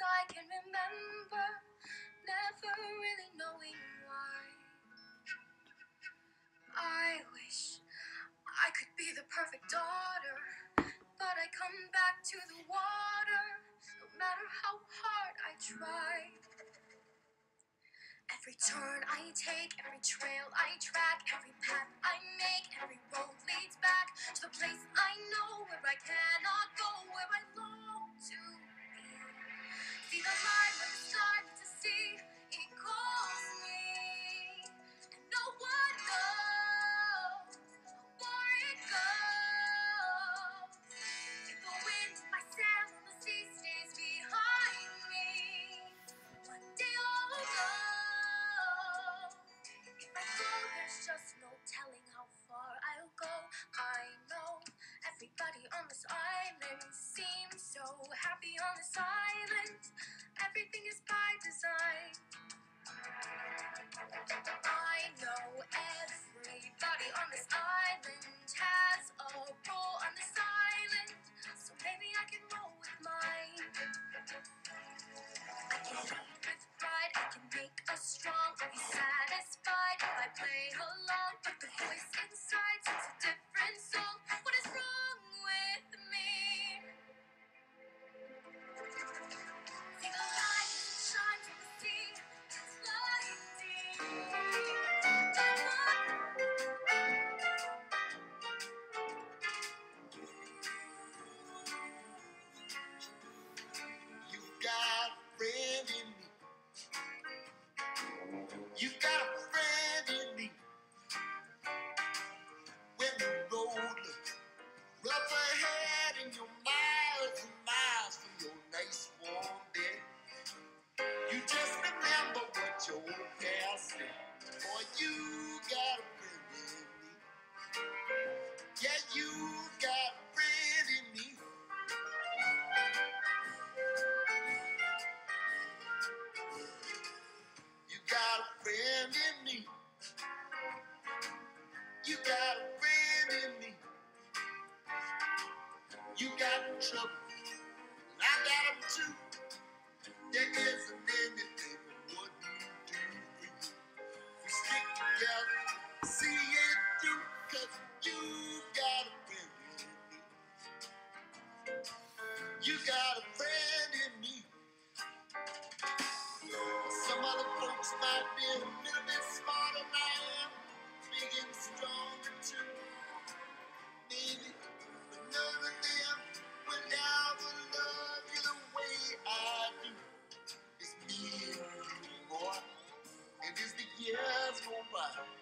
I can remember never really knowing why. I wish I could be the perfect daughter, but I come back to the water no matter how hard I try. Every turn I take, every trail I track, every path I make, every road leads back to the place I know where I cannot on this island. Everything is by design. I know everybody on this island You got a friend in me. Some other folks might be a little bit smarter than I am, big and stronger too. Maybe, but none of them will ever love you the way I do. It's me and you, boy. And as the years go by,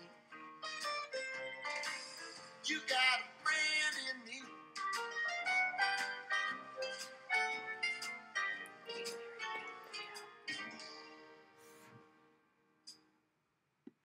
me.